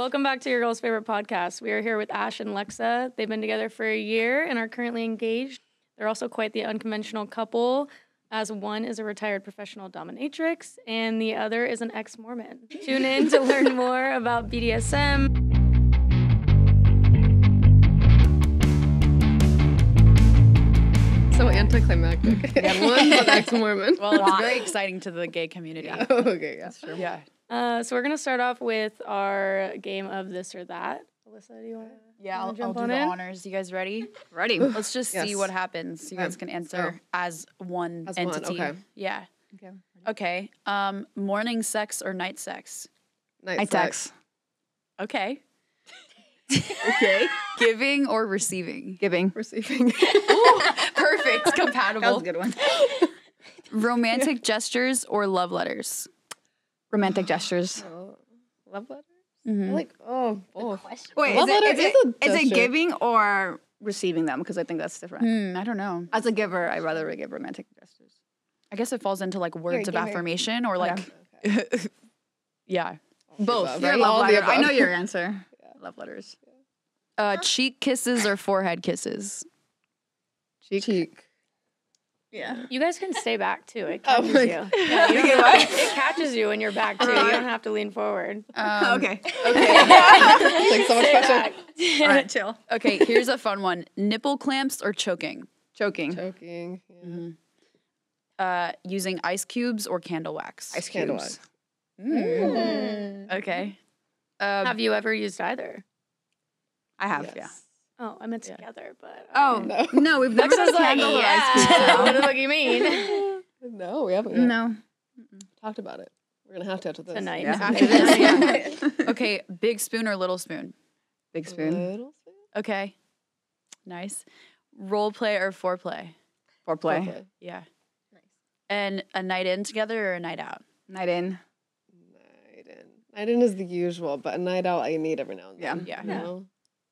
Welcome back to your girl's favorite podcast. We are here with Ash and Lexa. They've been together for a year and are currently engaged. They're also quite the unconventional couple, as one is a retired professional dominatrix and the other is an ex Mormon. Tune in to learn more about BDSM. So anticlimactic. Mm. One's an ex-Mormon. Well, it's very exciting to the gay community. Oh, okay, yeah. Yeah. Uh, so we're gonna start off with our game of this or that. Alyssa, do you want? Yeah, Wanna I'll, jump I'll on do the in? honors. You guys ready? Ready. Let's just see what happens. You guys can answer as one As one, entity. okay. Yeah. Okay. Okay. Um, morning sex or night sex? Night Night sex. sex. Okay. okay. Giving or receiving? Giving. Receiving. Perfect. Compatible. That was a good one. Romantic gestures or love letters? Romantic gestures. Oh, love letter? Mhm. Like, oh, both. Wait, Love is it, letter is, is it, it giving or receiving them? Because I think that's different. Hmm, I don't know. As a giver, I'd rather give romantic gestures. I guess it falls into like words of affirmation or like, yeah. Both. Your right? love All the letter. I know your answer. Love letters. Uh, cheek kisses or forehead kisses? Cheek. Cheek. Yeah. You guys can stay back too. It Oh catches my you. God. Yeah, you it catches you when you're back too. You don't have to lean forward. Um, okay. Like so much Stay pressure. back. All right, chill. Okay, here's a fun one. Nipple clamps or choking? Choking. Choking. Yeah. Uh, using ice cubes or candle wax? Ice Candle cubes. Mm. Okay. Um, Have you ever used either? I have, Yes. yeah. Oh, I meant together, but Oh, No. no, we've never Lexa's done like, candle or ice yeah. what the fuck you mean? No, we haven't yet. No. talked about it. We're gonna have to after this. Tonight. Yeah. After this, okay, big spoon or little spoon? Big spoon. Little spoon? Okay. Nice. Role play or foreplay? Foreplay. Okay. Yeah. Nice. And a night in together or a night out? Night in. Night in. Night in is the usual, but a night out I need every now and Yeah. then. Yeah. You know?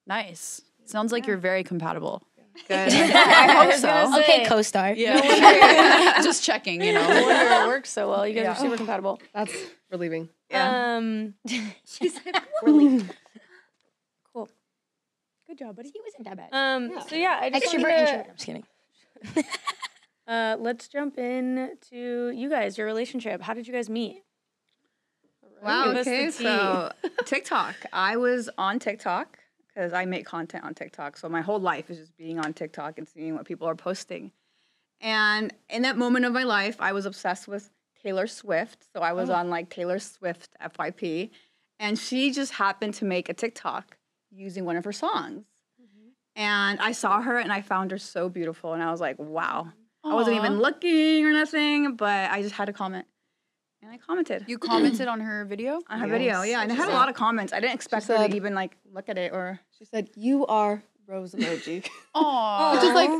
Nice. Sounds like you're very compatible. Good. I I hope so. say- Okay, co-star. Yeah. Just checking, you No know. wonder it works so well. You guys Yeah. are super compatible. That's relieving. Yeah. Um, she said, relieved. cool. Good job, buddy. He wasn't that bad. Um, so yeah, I just Extrovert, wanted to- introvert. I'm just kidding. Uh, let's jump in to you guys, your relationship. How did you guys meet? Wow. Give us the Okay. So TikTok. I was on TikTok because I make content on TikTok. So my whole life is just being on TikTok and seeing what people are posting. And in that moment of my life, I was obsessed with Taylor Swift. So I was oh. on like Taylor Swift FYP, and she just happened to make a TikTok using one of her songs. Mm-hmm. And I saw her and I found her so beautiful, and I was like, wow. I wasn't even looking or nothing, but I just had to comment. And I commented. You commented on her video? on her video, yeah, and it had a lot of comments. I didn't expect her said- to even like look at it or. She said, "You are rose emoji," Aww. which is like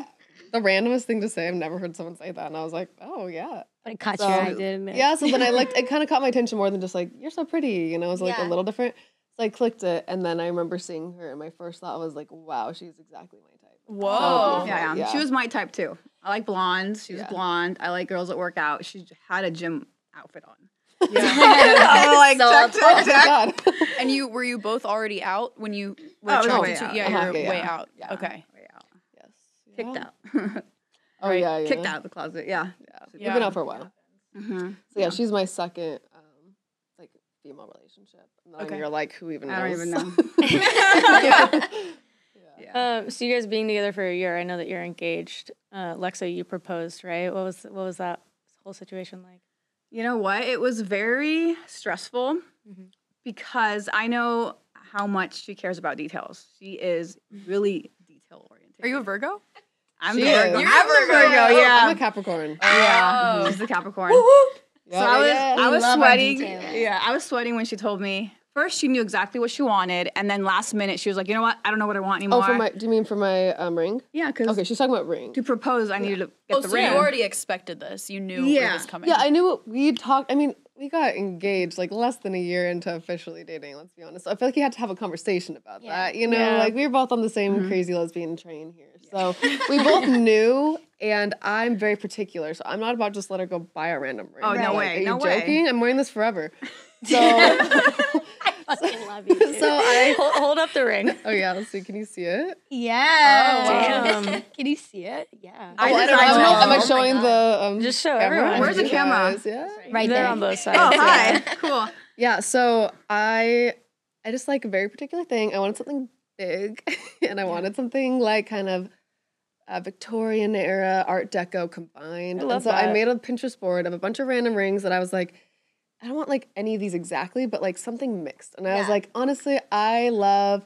the randomest thing to say. I've never heard someone say that, and I was like, "Oh yeah." But it caught So- your eye, didn't it? Yeah, so then I looked, it kind of caught my attention more than just like, you're so pretty, you know, it was like Yeah. a little different. So I clicked it, and then I remember seeing her, and my first thought was like, wow, she's exactly my type. Whoa. Yeah, yeah, Yeah. She was my type too. I like blondes. She was Yeah. blonde. I like girls that work out. She had a gym outfit on. Yeah. I'm like, So check, check, oh, check. God. And you were you both already out when you were Oh, I was way to? out. Yeah, Uh-huh, you're yeah, way yeah. out. Yeah. Okay. Way out. yes. Kicked Yeah. out. Oh, yeah, yeah. Kicked out of the closet. Yeah. Yeah. We've Yeah. been out for a while. hmm So yeah, she's my second, um, like, female relationship. And Okay. you're like, who even knows? I don't even know. yeah. yeah. Um, so you guys being together for a year, I know that you're engaged. Uh, Lexa, you proposed, right? What was what was that whole situation like? You know what? It was very stressful Mhm. because I know how much she cares about details. She is really detail oriented. Are you a Virgo? I'm She the Virgo. You're I'm a the Virgo. Virgo. I'm a Capricorn. Yeah. Oh. She's the Capricorn. Yeah, so I was, yeah. I was sweating. Yeah, I was sweating when she told me. First, she knew exactly what she wanted, and then last minute, she was like, "You know what? I don't know what I want anymore." Oh, for my, do you mean for my um, ring? yeah, because Okay, she's talking about ring. to propose, I needed to get Oh, the so ring. you already expected this. You knew it was coming. Yeah, I knew what we talked. I mean, we got engaged like less than a year into officially dating. Let's be honest. So I feel like you had to have a conversation about that. You know, Yeah. like we were both on the same crazy lesbian train here. So we both knew, and I'm very particular. So I'm not about to just let her go buy a random ring. Oh, no Like, way, Are you no way. joking? I'm wearing this forever. So, fucking love you. dude. So I. hold, hold up the ring. Oh yeah, let's see. Can you see it? yeah. Damn. Can you see it? Yeah. I Oh, I don't know. designed Am I, am I it. showing the? Um, Just show camera? everyone. Where's the camera? guys, Yeah. Right They're there. on both sides. Oh, yeah. hi. Cool. Yeah. So I, I just like a very particular thing. I wanted something big, and I wanted something like kind of. Uh, Victorian era Art Deco combined. I love and so I made a Pinterest board of a bunch of random rings that I was like, I don't want like any of these exactly, but like something mixed. And I was like, honestly, I love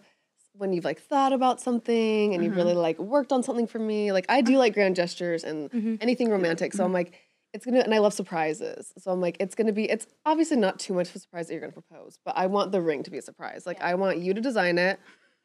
when you've like thought about something and you've really like worked on something for me. Like I do like grand gestures and Mhm. anything romantic. So I'm like, it's gonna and I love surprises. So I'm like, it's gonna be it's obviously not too much of a surprise that you're gonna propose, but I want the ring to be a surprise. Like I want you to design it.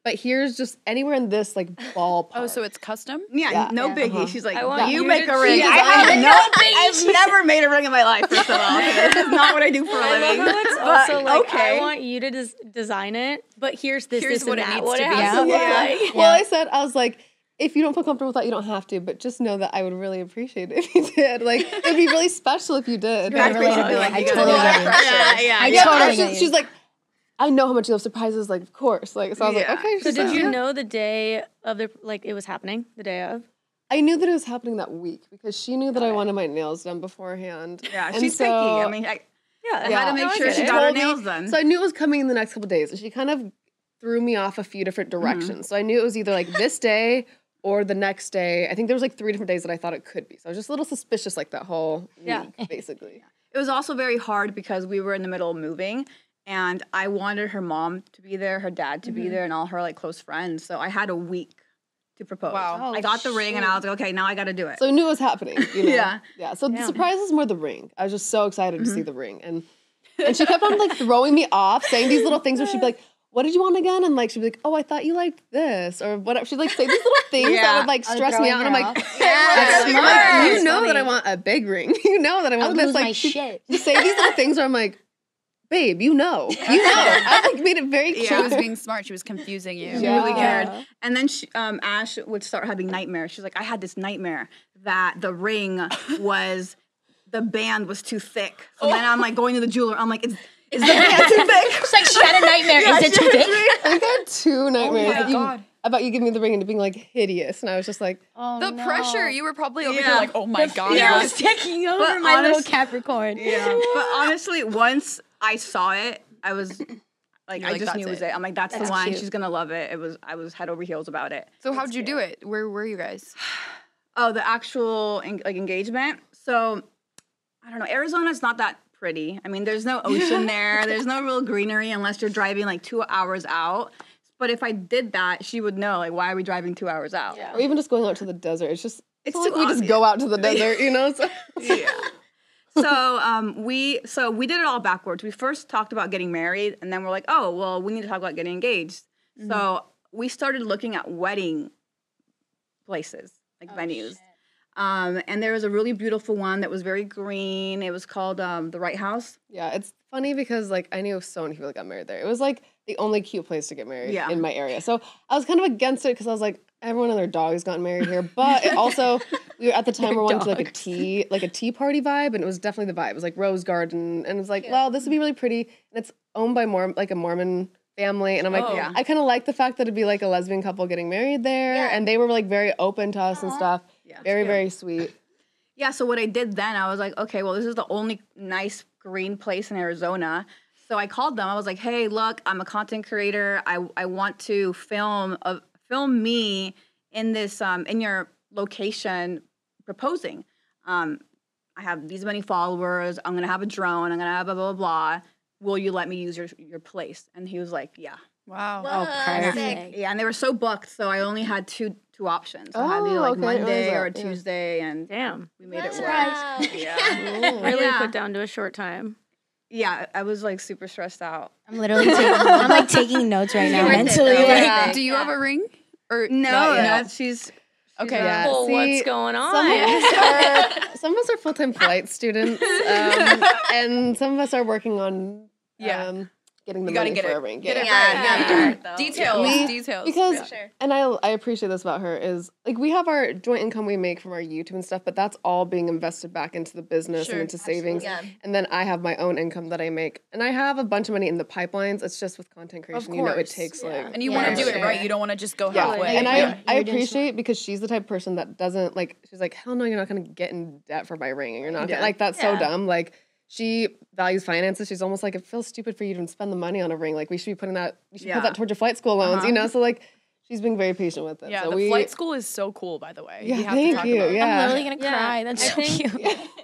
But here's just anywhere in this like ballpark. Oh, so it's custom? Yeah, Yeah. no Yeah. biggie. Uh-huh. She's like, I want you you make a ring. I, I have want no, I've never made a ring in my life. First of all, this is not what I do for a living. it's But, also like okay. I want you to des- design it, but here's this, Here's this, what and it that, needs what to it be. has Yeah. like. Well, I said I was like, if you don't feel comfortable with that, you don't have to. But just know that I would really appreciate it if you did. Like it would be really special if you did. I really appreciate do. it. Like, I you totally gotta get do it. Yeah, yeah. I yeah. totally she's, get you. she's like, I know how much you love surprises. Like, of course. Like, so I was Yeah. like, okay. So she's did you know the day of the like it was happening, the day of? I knew that it was happening that week because she knew that I wanted my nails done beforehand. Yeah, And she's so- picky. I mean, I, Yeah, I had to make sure she got her told me- nails done. So I knew it was coming in the next couple days, and she kind of threw me off a few different Mm-hmm. directions. So I knew it was either like this day or the next day. I think there was like three different days that I thought it could be. So I was just a little suspicious, like that whole Yeah. week, basically. it was also very hard because we were in the middle of moving and I wanted her mom to be there, her dad to be there, and all her like close friends. So I had a week to propose. Wow. Oh, I got the ring and I was like, okay, now I got to do it. So I knew it was happening. You know? Yeah. Yeah. So the surprise was more the ring. I was just so excited to see mm-hmm. the ring. And and she kept on like throwing me off, saying these little things where she'd be like, what did you want again? And like she'd be like, oh, I thought you liked this or whatever. She'd like say these little things that would like Oh, stress me out. And I'm like, off. yeah, like, you That's know that I want a big ring. you know that I I want would this. lose Like my she, shit. she say these little things where I'm like, babe, you know, you know. I like made it very clear. Yeah. She was being smart. She was confusing you. She really cared. And then she, um, Ash would start having nightmares. She's like, I had this nightmare that the ring was, the band was too thick. So then I'm like going to the jeweler. I'm like, is, is the band too thick? She's like she had a nightmare. Is it too big? I think had two nightmares. my you- God. About you giving me the ring and it being like hideous, and I was just like, Oh, The no. pressure, you were probably over here like, oh my god. Fear Yeah. was taking over But my little Capricorn. Yeah. but honestly, once I saw it, I was like, You're I like, just knew it was it." it. I'm like, that's, That's the one. cute. She's gonna love it. It was. I was head over heels about it. So how'd you do it? Where were you guys? Oh, the actual en- like engagement. So I don't know. Arizona's not that pretty. I mean, there's no ocean there. There's no real greenery unless you're driving like two hours out. But if I did that, she would know like why are we driving two hours out? Yeah. or even just going out to the desert. It's just it's, It's like too we just obvious. go out to the desert, you know. So, yeah. So um, we so we did it all backwards. We first talked about getting married, and then we're like, oh well, we need to talk about getting engaged. So we started looking at wedding places, like venues. Um, and there was a really beautiful one that was very green. It was called um, the Wright House. yeah, it's funny because like I knew so many people that got married there. It was like the only cute place to get married Yeah. in my area. So I was kind of against it because I was like, everyone and their dog has gotten married here. But it also we were at the time we wanted to like a tea like a tea party vibe, and it was definitely the vibe. It was like rose garden, and it's like, well, this would be really pretty, and it's owned by more like a Mormon family, and I'm like, Oh. Yeah. I kind of like the fact that it'd be like a lesbian couple getting married there, Yeah. and they were like very open to us and stuff. Yeah. Very very sweet. Yeah, so what I did then, I was like, okay, well, this is the only nice green place in Arizona. So I called them. I was like, hey, look, I'm a content creator. I, I want to film a, film me in this um, in your location proposing. Um, I have these many followers. I'm gonna have a drone. I'm gonna have blah blah blah. Will you let me use your your place? And he was like, yeah. Wow. perfect. Yeah, and they were so booked, so I only had two two options. I had to do Oh, like okay, I didn't Monday or that, yeah. Tuesday, and Damn. we made it work. Surprise. Yeah. Really Yeah. put down to a short time. Yeah, I was like super stressed out. I'm literally taking, I'm like taking notes right now mentally. though. like- Yeah. Do you have a ring? Or No, no, yet? she's Okay. Yeah. well, see, what's going on? Some of us are some of us are full time flight students, um, and some of us are working on Yeah. um, getting the You gotta money get for it. a ring. Get it Yeah. Yeah, right. you gotta it, though. Details. We- details. because Yeah. Sure. and I I appreciate this about her is like we have our joint income we make from our YouTube and stuff, but that's all being invested back into the business Sure. and into savings. Yeah. And then I have my own income that I make, and I have a bunch of money in the pipelines. It's just with content creation, you know, it takes Yeah. like and you Yeah, want to do it right. You don't want to just go yeah, halfway. and Yeah. I I You're doing smart. appreciate because she's the type of person that doesn't like. She's like, hell no, you're not gonna get in debt for my ring, and you're not Yeah. gonna, like that's so dumb. Like she values finances. She's almost like it feels stupid for you to spend the money on a ring. Like we should be putting that. You should Yeah. put that towards your flight school loans. Uh-huh. You know, so like she's being very patient with it. Yeah, so the we, flight school is so cool, by the way. Yeah, we have thank to talk you, About it. yeah. I'm literally gonna Yeah, cry. That's I so think-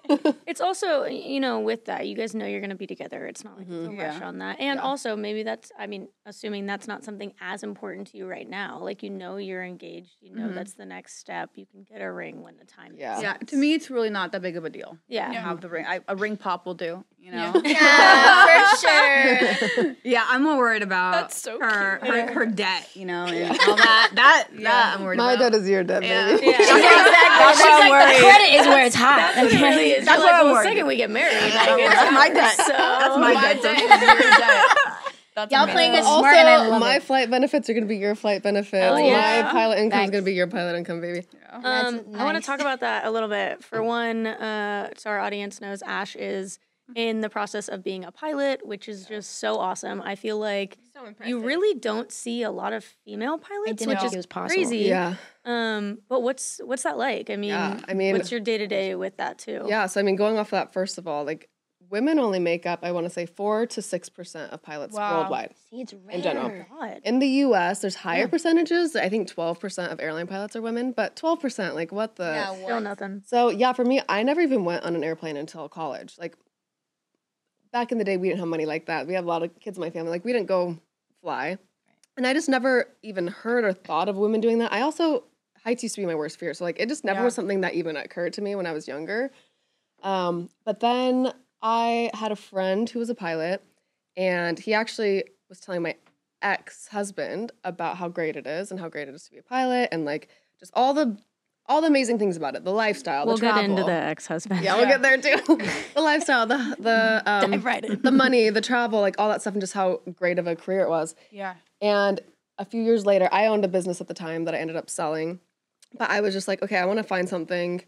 cute. It's also, you know, with that, you guys know you're going to be together. It's not like there's Mhm. no rush Yeah. on that. And Yeah. also, maybe that's, I mean, assuming that's not something as important to you right now. Like, you know, you're engaged. You know, Mhm. that's the next step. You can get a ring when the time Yeah. is. Yeah, to me, it's really not that big of a deal. Yeah. to have the ring. I, a ring pop will do. You know. yeah, for sure. Yeah, I'm more worried about so her, her her debt, you know, and all that. That that I'm worried My about. debt is your debt, Yeah. baby. Yeah. That's why I'm like, worried. the credit is where it's hot. That's what it really is. That's what like, I'm well, the second we get married, like, That's my debt. So, That's my My debt. debt is debt. That's Y'all amazing. playing it Also, smart and I love my it. flight benefits are gonna be your flight benefits. Hell yeah. My pilot income is gonna be your pilot income, baby. Um, That's I want to talk about that a little bit. For one, uh, so our audience knows Ash is in the process of being a pilot, which is just so awesome. I feel like So you really don't see a lot of female I pilots, didn't which think is it was possible. crazy. Yeah. Um, but what's what's that like? I mean, Yeah, I mean- what's your day to day with that too? Yeah. So I mean, going off of that, first of all, like women only make up, I want to say, four to six percent of pilots Wow. worldwide. See, it's rare. In general. God. In the U.S., there's higher Yeah. percentages. I think 12% of airline pilots are women, but 12%, like what the? Yeah, Still nothing. So yeah, for me, I never even went on an airplane until college. Like back in the day, we didn't have money like that. We have a lot of kids in my family. Like we didn't go fly, and I just never even heard or thought of women doing that. I also heights used to be my worst fear, so like it just never Yeah. was something that even occurred to me when I was younger. Um, but then I had a friend who was a pilot, and he actually was telling my ex husband about how great it is and how great it is to be a pilot, and like just all the all the amazing things about it, the lifestyle, We'll the get travel. into the ex husband. Yeah, we'll get there too. the lifestyle, the the um, Dive right in. the money, the travel, like all that stuff, and just how great of a career it was. Yeah. And a few years later, I owned a business at the time that I ended up selling. But I was just like, okay, I want to find something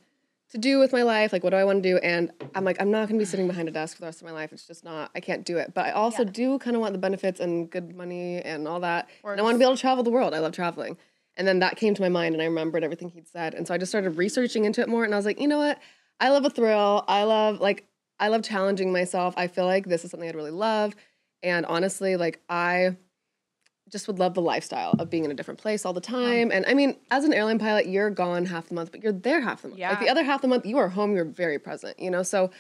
to do with my life. Like, what do I want to do? And I'm like, I'm not going to be sitting behind a desk for the rest of my life. It's just not, I can't do it. But I also do kind of want the benefits and good money and all that. And I want to be able to travel the world. I love traveling. And then that came to my mind and I remembered everything he'd said. And so I just started researching into it more. And I was like, you know what? I love a thrill. I love, like, I love challenging myself. I feel like this is something I'd really love. And honestly, like, I just would love the lifestyle of being in a different place all the time. And I mean, as an airline pilot, you're gone half the month, but you're there half the month. Yeah. Like the other half the month, you are home, you're very present, you know? So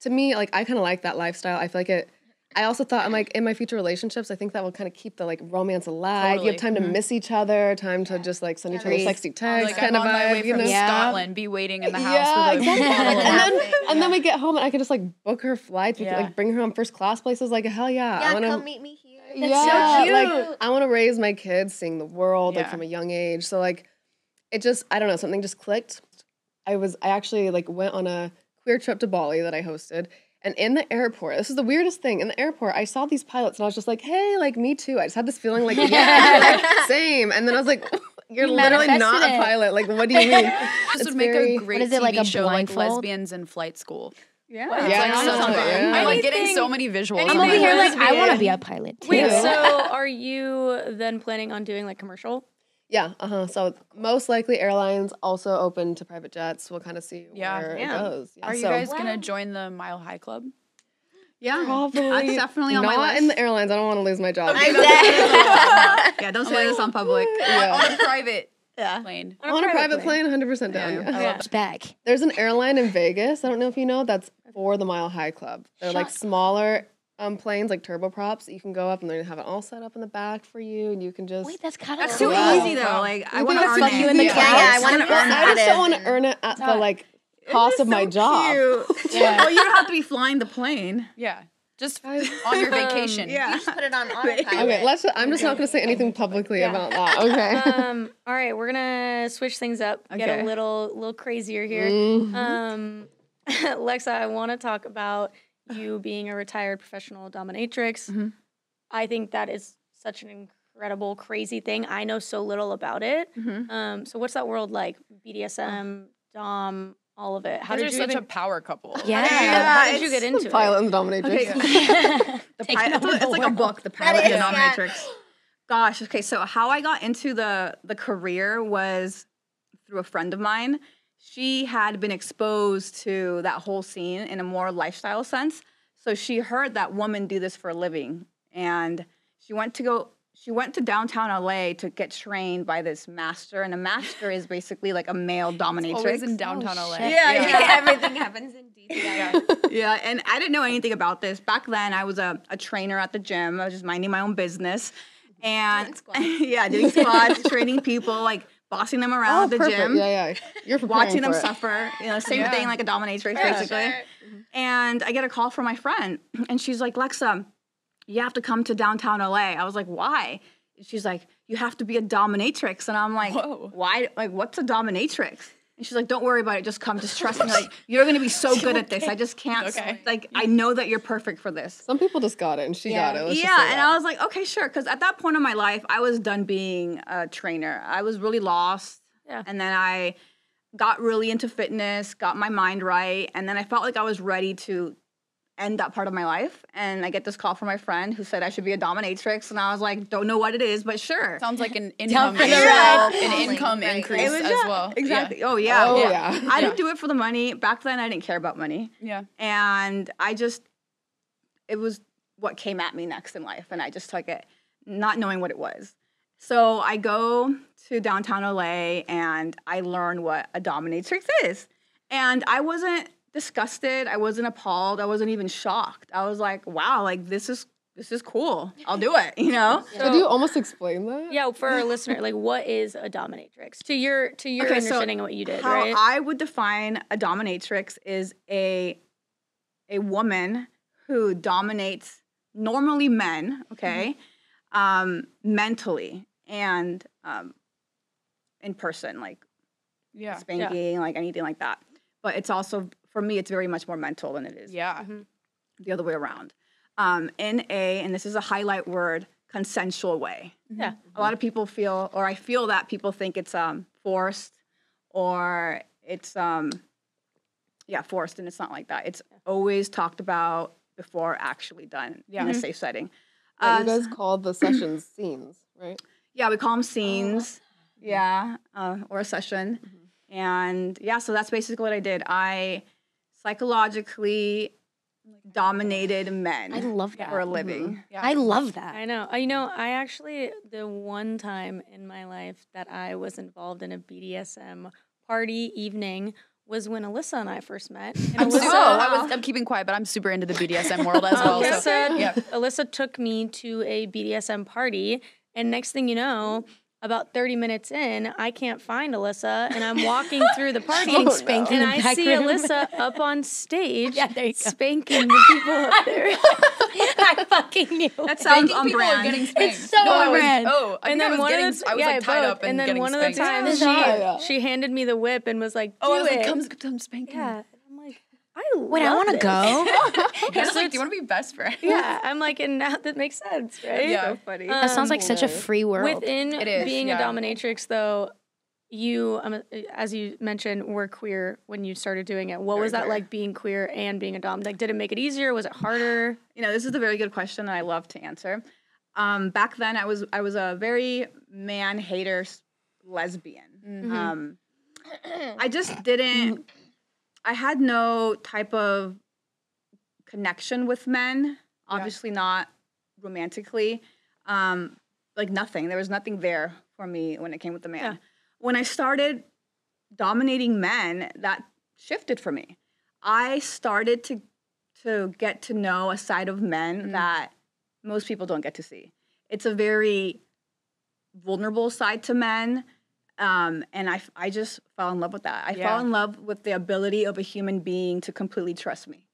to me, like, I kind of like that lifestyle. I feel like it. I also thought, I'm like, in my future relationships, I think that will kind of keep the like romance alive. You have Totally. time to mm-hmm. miss each other, time to just like send each other sexy texts, like kind I'm of on my way vibe, you from know? Yeah. Scotland, be waiting in the house Yeah, with exactly. bottle and wine. then and then we get home and I can just like book her flights. Yeah. like bring her on first class places. Like hell yeah, Yeah, I want to come meet me here. yeah, so like. I want to raise my kids seeing the world like from a young age. So like it just I don't know something just clicked. I was I actually like went on a queer trip to Bali that I hosted. And in the airport, this is the weirdest thing. In the airport, I saw these pilots and I was just like, hey, like me too. I just had this feeling like, yeah, like, same. And then I was like, you're You literally not manifested a pilot. Like, what do you mean? This It's would make very- a great is it, TV like, a show, like lesbians in flight school. Yeah. It's Yeah, like so- yeah. I'm like getting so many visuals. I'm I'm over here like I want to be a pilot too. Wait, so are you then planning on doing like commercial? Yeah, uh huh. So most likely airlines also open to private jets. We'll kind of see Yeah. where Yeah. it goes. Yeah, Are you so guys Wow. gonna join the Mile High Club? Yeah. probably That's definitely on not my list. in the airlines? I don't want to lose my job. yeah, don't say this on public. Yeah. On a private Yeah. plane. On a private plane, 100 percent down. Yeah. Yeah. Yeah. Back. There's an airline in Vegas. I don't know if you know. That's for the Mile High Club. They're like smaller um, planes, like turboprops. That you can go up and they have it all set up in the back for you, and you can just. Wait, that's kind of That's too Wow. easy though. Like I want to earn it. fuck you in the Yeah. clouds? Yeah, I want to I just don't want to earn it at the like cost of my job. Yeah. Well, you don't have to be flying the plane. Yeah. Just on your vacation. Yeah. You just put it on autopilot. Okay, let's. I'm just not going to say anything publicly about that. Okay. um, all right, we're gonna switch things up, get a little little crazier here. Mhm. Um, Lexa, I want to talk about you being a retired professional dominatrix. Mhm. I think that is such an incredible, crazy thing. I know so little about it. Mhm. Um, so what's that world like? BDSM, Dom, all of it. How How did you such even, a power couple. Yeah. how did you it's get into The it? pilot and the dominatrix. Okay. the Taking pilot, over it's the like a book, The Pilot and the is, yeah. Dominatrix. Gosh, okay, so how I got into the the career was through a friend of mine. She had been exposed to that whole scene in a more lifestyle sense. So she heard that woman do this for a living and she went to go she went to downtown LA to get trained by this master and a master is basically like a male dominatrix. Always in downtown oh, LA. shit. Yeah, yeah. Everything happens in DC. yeah, and I didn't know anything about this. Back then, I was a, a trainer at the gym. I was just minding my own business. And Doing yeah, doing squats, training people, like bossing them around Oh, the perfect. gym, Yeah, yeah. You're watching them it. suffer. You know, same Yeah. thing like a dominatrix, basically. And I get a call from my friend, and she's like, Lexa, you have to come to downtown LA. I was like, why? She's like, you have to be a dominatrix. And I'm like, Whoa. why? Like, what's a dominatrix? And she's like, don't worry about it. Just come. Just trust me. Like, you're going to be so good at this. I just can't. Okay. Like, I know that you're perfect for this. Some people just got it, and she Yeah. got it. Let's yeah. And that. I was like, okay, sure. Because at that point in my life, I was done being a trainer. I was really lost. Yeah. And then I got really into fitness, got my mind right. And then I felt like I was ready to end that part of my life. And I get this call from my friend who said I should be a dominatrix. And I was like, don't know what it is, but sure. Sounds like an income, for an income Right. increase was as yeah, well. Exactly. Oh, yeah. Oh, yeah. yeah. I Yeah. didn't do it for the money. Back then, I didn't care about money. Yeah. And I just, it was what came at me next in life. And I just took it, not knowing what it was. So I go to downtown LA and I learn what a dominatrix is. And I wasn't disgusted. I wasn't appalled. I wasn't even shocked. I was like, wow, like this is this is cool. I'll do it, you know? Could you almost explain that? Yeah, for our listener, like what is a dominatrix? To your to your Okay, so understanding of what you did, How right? I would define a dominatrix is a a woman who dominates normally men, okay, um, mentally and um, in person, like Yeah. spanking, like anything like that. But it's also for me, it's very much more mental than it is Yeah. the other way around. Um, in a, and this is a highlight word, consensual way. yeah. A lot of people feel, or I feel that people think it's um, forced or it's, um, yeah, forced, and it's not like that. It's always talked about before actually done Yeah. in a safe setting. Yeah, Uh, you guys called the sessions scenes, right? yeah, we call them scenes. Yeah, uh, or a session. And yeah, so that's basically what I did. I psychologically dominated men I love that. for a living. Mm-hmm. Yeah. I love that. I know. You know, I actually the one time in my life that I was involved in a BDSM party evening was when Alyssa and I first met. And I'm, Alyssa, so, I was, I'm keeping quiet, but I'm super into the BDSM world as well. Alyssa, So, yeah. Alyssa took me to a BDSM party, and next thing you know, about 30 minutes in, I can't find Alyssa, and I'm walking through the party, Getting spanked in and the I see room. Alyssa up on stage Yeah, there you go. spanking the people up there. I fucking knew. That sounds on people are brand. getting spanked. so no, on brand. Oh, I and then I was one getting, of the I was yeah, like tied both. up and, and then getting one spanked. of the times she Yeah, yeah. she handed me the whip and was like, "Do oh, I was it." like, come, come spanking. yeah, and I'm like, I Wait, I want to go. I was like, do you want to be best friends? Yeah, I'm like, and now that makes sense, right? Yeah. so funny. That sounds like Um, such a free world. Within It is, being yeah. a dominatrix, though, you, um, as you mentioned, were queer when you started doing it. What Very was that queer. like being queer and being a dom? Like, did it make it easier? Was it harder? you know, this is a very good question that I love to answer. Um, back then, I was I was a very man hater lesbian. Mm-hmm. Um, I just didn't. I had no type of connection with men. Obviously, not romantically. Um, like nothing. There was nothing there for me when it came with the man. Yeah. When I started dominating men, that shifted for me. I started to to get to know a side of men that most people don't get to see. It's a very vulnerable side to men. Um, and I, I just fell in love with that. I Yeah. fell in love with the ability of a human being to completely trust me.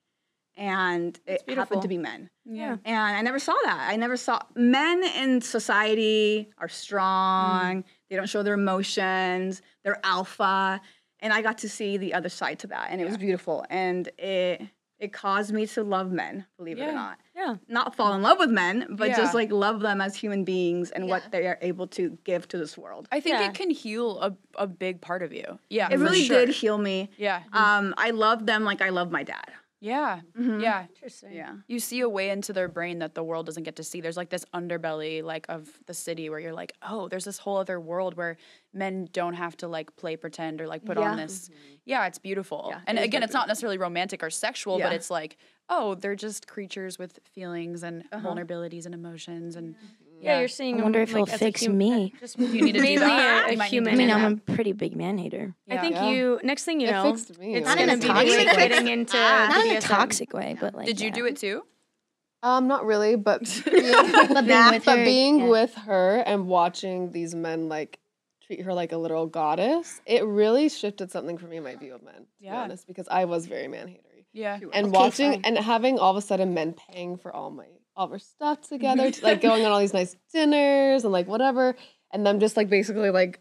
And it beautiful. happened to be men. Yeah. And I never saw that. I never saw men in society are strong. They don't show their emotions. They're alpha. And I got to see the other side to that. And it was beautiful. And it it caused me to love men, believe it or not. Yeah. not fall in love with men, but Yeah. just like love them as human beings and Yeah. what they are able to give to this world. I think Yeah. it can heal a, a big part of you. Yeah, It really sure. did heal me. Yeah, Um, I love them like I love my dad. yeah, Mhm. yeah. Interesting. Yeah. You see a way into their brain that the world doesn't get to see. There's like this underbelly, like of the city, where you're like, oh, there's this whole other world where men don't have to like play pretend or like put on Yeah. this. Yeah, it's beautiful. Yeah, and it is again, very it's not necessarily romantic or sexual, but it's like, oh, they're just creatures with feelings and Uh-huh. vulnerabilities and emotions and Yeah, you're seeing. I wonder them, if it'll like, as a fix hum- me. Just you need to do mainly that. a, You might human. I mean, I'm a pretty big man hater. I think Yeah. you. Next thing you It know, fixed it's Not gonna in a be toxic way. getting into Not in a toxic way, but like. Did you do it too? Um, not really, but being, But being with but her, being yeah. with her and watching these men like treat her like a literal goddess, it really shifted something for me in my view of men. To be Yeah. honest, because I was very man hatery, Yeah. and Okay, watching fine. and having all of a sudden men paying for all my all of our stuff together, to, like going on all these nice dinners and like whatever, and them just like basically like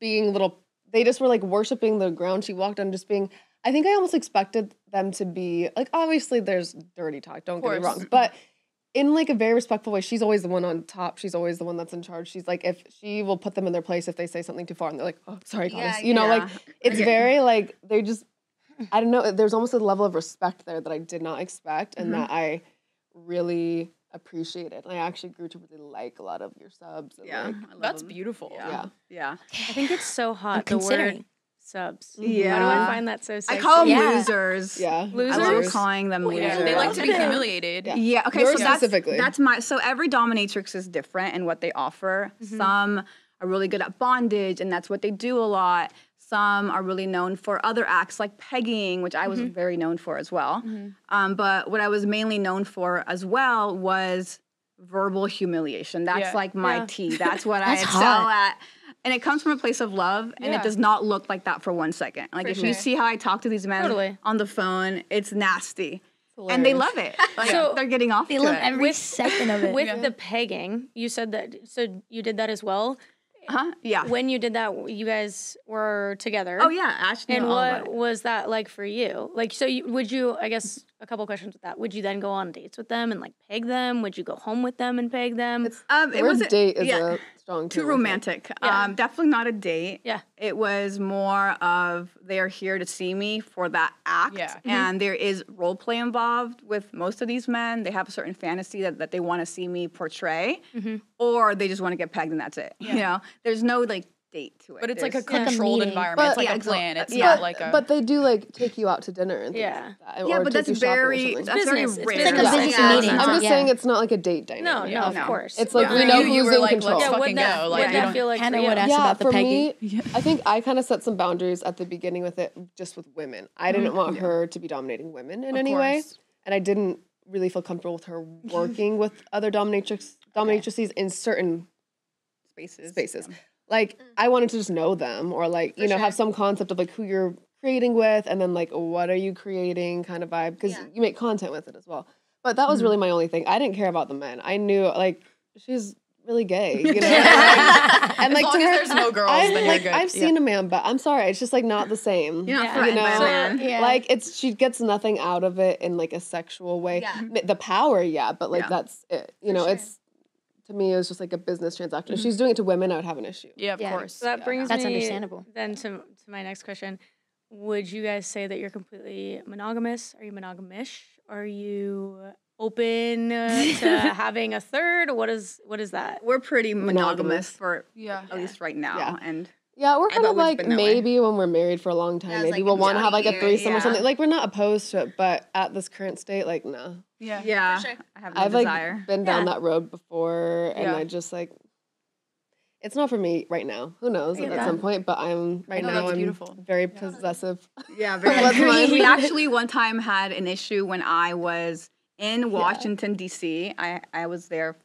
being little. They just were like worshiping the ground she walked on, just being. I think I almost expected them to be like obviously there's dirty talk, don't get me wrong, but in like a very respectful way. She's always the one on top. She's always the one that's in charge. She's like if she will put them in their place if they say something too far and they're like, "Oh, sorry, Yeah, you know, like it's Okay. very like they just I don't know, there's almost a level of respect there that I did not expect and Mhm. that I really appreciated. And I actually grew to really like a lot of your subs and Yeah. like I love That's them. beautiful. Yeah. Yeah. Yeah. I think it's so I'm hot. The word considering. subs. Yeah. Why do I find that so I call them Yeah. losers. yeah. I love calling them Well, yeah, losers. they like to be Yeah. humiliated. Yeah. Yeah. Okay. Yours so that's, specifically. that's my. So every dominatrix is different in what they offer. Mm-hmm. Some are really good at bondage, and that's what they do a lot. Some are really known for other acts like pegging, which I was Mm-hmm. very known for as well. Um, but what I was mainly known for as well was verbal humiliation. That's Yeah. like my Yeah. tea. That's what I excel hot. at. And it comes from a place of love, and Yeah. it does not look like that for one second. Like For if you see how I talk to these men Totally. on the phone, it's nasty, and they love it. Like So- they're getting off. They to love it. every second of it. With Yeah. the pegging, you said that. So you did that as well. Huh? Yeah. When you did that, you guys were together. oh yeah, Ashley. And knew all about what it. was that like for you? Like, so you, would you? I guess a couple questions with that. Would you then go on dates with them and like peg them? Would you go home with them and peg them? It's Um, the it wasn't date is yeah, a strong too I romantic. Yeah. Um, definitely not a date. Yeah. It was more of they are here to see me for that act. Yeah. Mhm. And there is role play involved with most of these men. They have a certain fantasy that, that they want to see me portray, Mhm. or they just want to get pegged and that's it. You know, there's no like date to it. But it's like a There's- like a controlled environment. But- it's like Yeah, a exa- plan. It's yeah. not But, like a. but they do like take you out to dinner and things Yeah. like that. yeah, or but that's you shopping or very something. that's very. It's rare. It's like a business. business Yeah. meeting. I'm just yeah. saying it's not like a date dynamic. no, no, of No. course. It's like For we you, know you who's were in like, control. let's yeah, fucking what'd that, go. Like, what'd you that don't- feel like Hannah for you? would ask yeah, about the for pegging. me, I think I kind of set some boundaries at the beginning with it, just with women. I didn't mm-hmm. want her to be dominating women in any way, and I didn't really feel comfortable with her working with other dominatrix dominatrices in certain spaces. spaces. Yeah. Like I wanted to just know them, or like you know have some concept of like who you're creating with, and then like what are you creating kind of vibe because Yeah. you make content with it as well. But that was Mhm. really my only thing. I didn't care about the men. I knew like she's really gay, you know. and as like long to as her, there's no girls, I, then you're like, good. I've Yeah. seen a man, but I'm sorry, it's just like not the same. You're not Yeah. threatened You by a know, man. Yeah. Like it's she gets nothing out of it in like a sexual way. Yeah. The power, yeah, but like Yeah. that's it. You know, sure. it's to me it was just like a business transaction. If mm-hmm. she's doing it to women, I would have an issue. Yeah, of Yeah. course. So that Yeah. brings That's me understandable. then to to my next question. Would you guys say that you're completely monogamous? Are you monogamish? Are you open to having a third? What is what is that? We're pretty monogamous, Monogamous. for Yeah. at least right now. Yeah. And Yeah, we're I've kind of like been way. maybe when we're married for a long time, Yeah, maybe like we'll want to have like a year, threesome yeah. or something. Like we're not opposed to it, but at this current state, like no. Yeah. yeah, sure. I have no I've like been down Yeah. that road before, and Yeah. I just like. It's not for me right now. Who knows get at some point? But I'm right know, now. that's I'm beautiful. very possessive. Yeah, very That's we actually one time had an issue when I was in Washington D.C. I I was there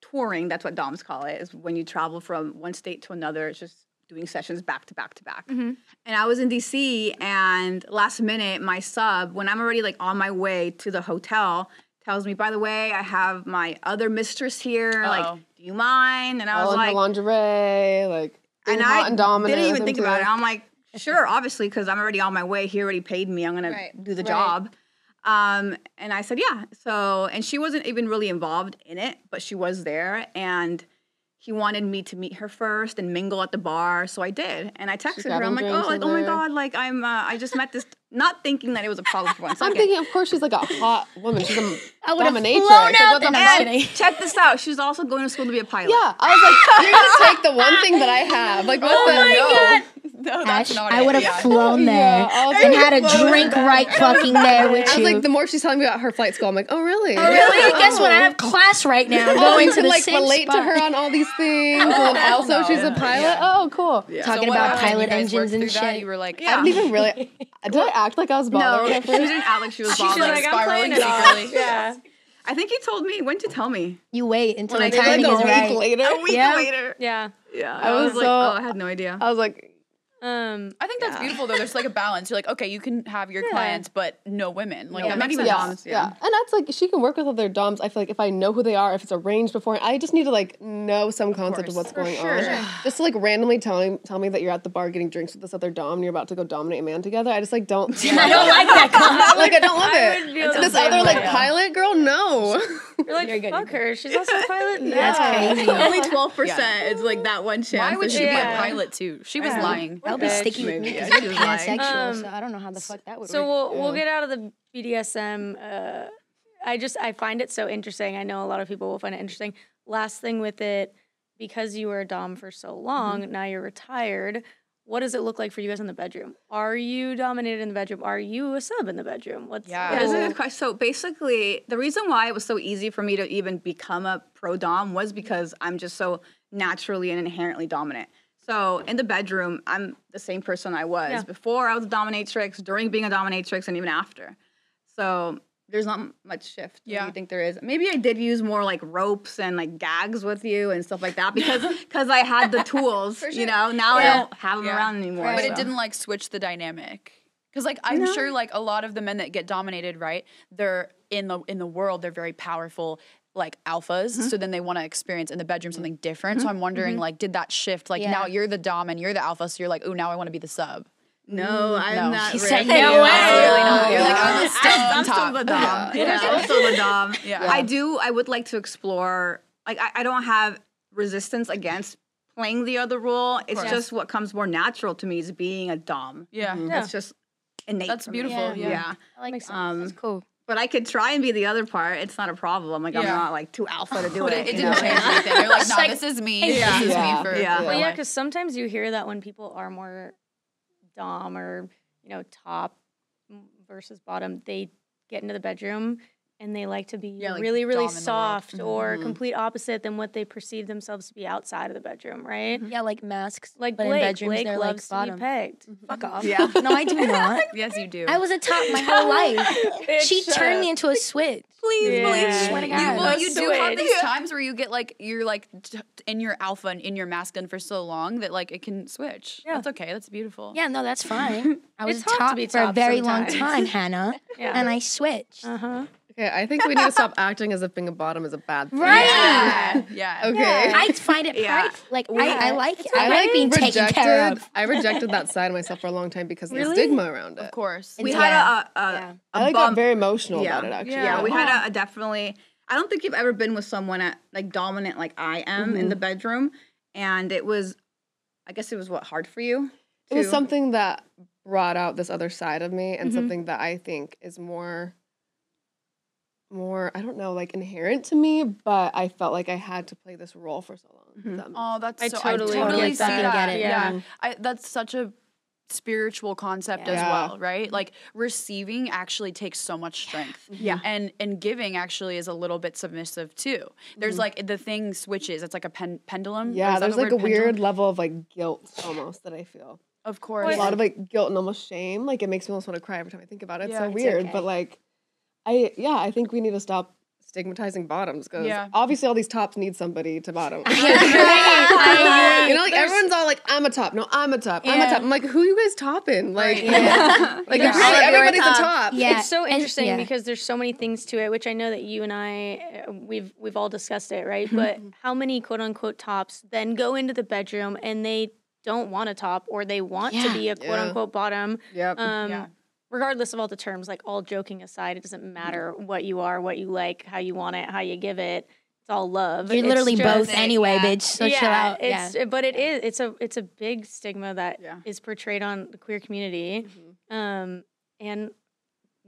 touring. That's what DOMs call it. Is when you travel from one state to another. It's just doing sessions back to back to back. Mhm. And I was in D.C. and last minute, my sub, when I'm already like on my way to the hotel, tells me, "By the way, I have my other mistress here. Uh-oh. Like, do you mind?" And I All was like, lingerie, like and I and didn't even think about it. I'm like, sure, obviously, because I'm already on my way. He already paid me. I'm gonna Right. do the Right. job. Um, and I said, yeah. So, and she wasn't even really involved in it, but she was there. And he wanted me to meet her first and mingle at the bar. So I did. And I texted her. I'm like, oh, like, oh my. God, like I'm, uh, I just met this, not thinking that it was a problem for one I'm thinking, of course, she's like a hot woman. She's a I would dominatrix. Like, what the fuck? Check this out. She's also going to school to be a pilot. Yeah, I was like, you're gonna take the one thing that I have. Like, what the no? No, that's Ash, not I would have yeah. flown there Yeah, and had a drink right fucking there with I was you. like, the more she's telling me about her flight school, I'm like, oh really? oh, really? Guess what? I have class right now. Oh, Going to the like same relate spot. to her on all these things, and also she's a pilot. Oh, cool. So Talking what about pilot engines and through that? shit. You were like, I didn't even really. Did I act like I was No, bothered she at didn't act like she was She's bothered. like, I'm spiraling playing it off. secretly. Yeah. I think you told me. When did you tell me? You wait until When the I did, timing like a is week right. later. A week Yeah. later. Yeah. Yeah. I I was, was like, so- oh, oh, I had no idea. I was like, Um, I think that's Yeah. beautiful though. There's like a balance. You're like, okay, you can have your Yeah. clients, but no women. Like Yeah, that not makes even sense. yeah, doms, yeah, yeah. and that's like she can work with other doms. I feel like if I know who they are, if it's arranged before, I just need to like know some concept of, course. what's For going sure. on. Just to like randomly tell me, tell me that you're at the bar getting drinks with this other dom and you're about to go dominate a man together. I just like don't. I don't like that concept. like I don't love I it. would This same other like way. pilot girl, no. You're like, You're good, fuck her. She's also a pilot. No. That's crazy. Only twelve percent is like that one chance. Why would she be Yeah. a pilot too? She was Yeah. lying. That'll be Bitch. sticky with me because yeah, I'm she was lying. pansexual, Um, so I don't know how the fuck that would So work. we'll we'll get out of the BDSM. Uh, I just I find it so interesting. I know a lot of people will find it interesting. Last thing with it, because you were a dom for so long, now you're retired. What does it look like for you guys in the bedroom? Are you dominated in the bedroom? Are you a sub in the bedroom? What's Yeah. Yeah, that's a good question. So basically, the reason why it was so easy for me to even become a pro dom was because I'm just so naturally and inherently dominant. So in the bedroom, I'm the same person I was Yeah. before I was a dominatrix, during being a dominatrix, and even after. So there's not much shift. Yeah, you think there is? Maybe I did use more like ropes and like gags with you and stuff like that because because I had the tools. You know, now Yeah. I don't have them Yeah. around anymore. But it didn't like switch the dynamic. Because like I'm No. sure like a lot of the men that get dominated, right? They're in the in the world, they're very powerful like alphas. Mm-hmm. So then they want to experience in the bedroom something mm-hmm. different. So I'm mm-hmm. wondering mm-hmm. like did that shift? Like Yeah. now you're the dom and you're the alpha, so you're like, oh now I want to be the sub. No, I'm No. not. He ready. said no way. Absolutely not. You're like, I'm the I'm, stone I'm still the dom. Yeah. Yeah, I'm still the dom. Yeah. I do. I would like to explore. Like, I, I don't have resistance against playing the other role. It's just what comes more natural to me is being a dom. Yeah. That's just innate. That's for me. beautiful. Yeah. Yeah. I like that. Um, That's cool. But I could try and be the other part. It's not a problem. Like I'm not like too alpha to do it. it, it you didn't know? change anything. You're like, no, like- this is me. Yeah. This is Yeah. me for Yeah. for Well, yeah, because sometimes you hear that when people are more dom or you know top versus bottom, they get into the bedroom and they like to be Yeah, like really, really dom in the world. soft or Mhm. complete opposite than what they perceive themselves to be outside of the bedroom, right? Yeah, like masks. Like but Blake, in bedrooms Blake they're loves like to bottom. be pegged. Fuck off. Yeah. No, I do not. Yes, you do. I was a top my whole life. she Shut turned me into a switch. please, Yeah. please. Swear to You, well, you do have these times where you get like you're like t- in your alpha and in your mask masculine for so long that like it can switch. Yeah. That's okay. That's beautiful. Yeah, no, that's fine. I was It's a hot top for a top very long time, Hannah, Yeah. and I switched. uh huh. Okay, I think we need to stop acting as if being a bottom is a bad thing. Right. Yeah. Yeah. Okay. I find it Yeah. pride. Like I, I like it. I I like like being taken care rejected. of. I rejected that side of myself for a long time because of the stigma around it. Of course. We Yeah. had a, a, a, Yeah. a I like bump got very emotional yeah. about it actually. Yeah, Yeah. we had a, a definitely. I don't think you've ever been with someone at like dominant like I am in the bedroom, and it was, I guess it was what hard for you. It was something that brought out this other side of me and Mhm. something that I think is more more I don't know like inherent to me but I felt like I had to play this role for so long. if Mhm. that Oh, that's I so, totally I totally get see that. that. Get it. Yeah. Yeah. I, that's such a spiritual concept as Yeah. well, right? Like receiving actually takes so much strength. Yeah. And and giving actually is a little bit submissive too. There's like the thing switches. It's like a pen, pendulum. Yeah, there's like a pendulum? weird level of like guilt almost that I feel. Of course. A lot of like guilt and almost shame. Like it makes me almost want to cry every time I think about it. It's Yeah, so it's weird, okay. but like I yeah, I think we need to stop stigmatizing bottoms because Yeah. obviously all these tops need somebody to bottom. You know, like everyone's all like, "I'm a top." No, I'm a top. I'm a top. I'm like, who you guys topping? Like, Yeah. like Yeah. really, You're a everybody's a top. top. Yeah. It's so and- interesting yeah. because there's so many things to it, which I know that you and I uh, we've we've all discussed it, right? Mm-hmm. but how many quote unquote tops then go into the bedroom and they don't want a top or they want to be a quote Yeah. unquote bottom. Yep. Um, Yeah. Regardless of all the terms, like all joking aside, it doesn't matter what you are, what you like, how you want it, how you give it. It's all love. You're It's literally both anyway, bitch. So chill out. Yeah. It's but it is it's a it's a big stigma that is Yeah. portrayed on the queer community. Mm-hmm. Um and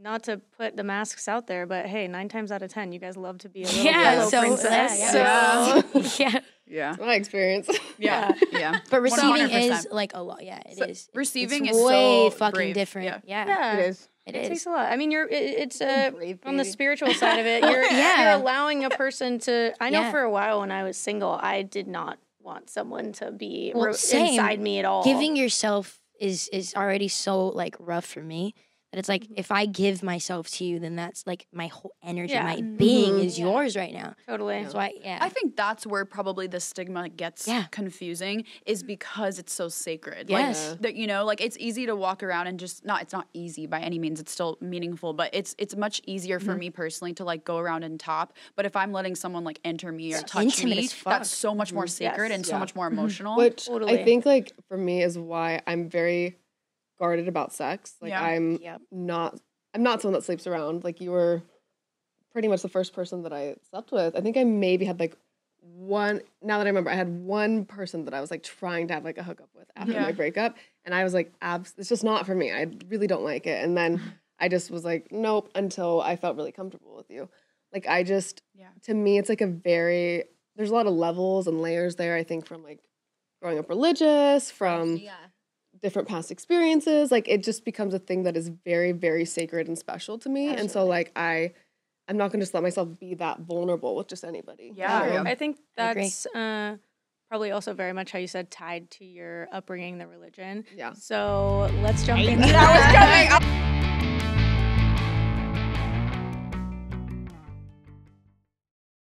not to put the masks out there, but hey, nine times out of ten, you guys love to be a little Yeah, yellow so- princess. yeah, So yeah. Yeah. My experience. Yeah. Yeah. But receiving 100%. is like a lot. Yeah, it is. So It's- receiving it's is way so fucking brave. different. Yeah. Yeah, yeah, It is. it it is. takes a lot. I mean, you're it, it's uh, brave on the spiritual side of it. You're Yeah. you're allowing a person to. I know Yeah. for a while when I was single, I did not want someone to be Well, ro- same. inside me at all. Giving yourself is is already so like rough for me that it's like if I give myself to you, then that's like my whole energy, Yeah. my being Mhm. is yours right now. totally. That's why. yeah. I think that's where probably the stigma gets Yeah. confusing is because it's so sacred. Yes. Like that you know, like it's easy to walk around and just not it's not easy by any means. It's still meaningful, but it's it's much easier for Mm-hmm. me personally to like go around and top. But if I'm letting someone like enter me or It's touch me, that's so much more sacred Yes. and so much more emotional. Which Totally. I think like for me is why I'm very guarded about sex. Like Yeah. I'm Yep. not I'm not someone that sleeps around. Like you were pretty much the first person that I slept with. I think I maybe had like one now that I remember, I had one person that I was like trying to have like a hookup with after Yeah. my breakup. And I was like, abs it's just not for me. I really don't like it. And then I just was like, nope, until I felt really comfortable with you. Like I just Yeah. to me it's like a very there's a lot of levels and layers there, I think, from like growing up religious, from different past experiences. Like it just becomes a thing that is very, very sacred and special to me. And so like I I'm not gonna just let myself be that vulnerable with just anybody. Yeah. Yeah, True. I think I that's uh, probably also very much how you said tied to your upbringing, the religion. Yeah. So let's jump into that was that. coming.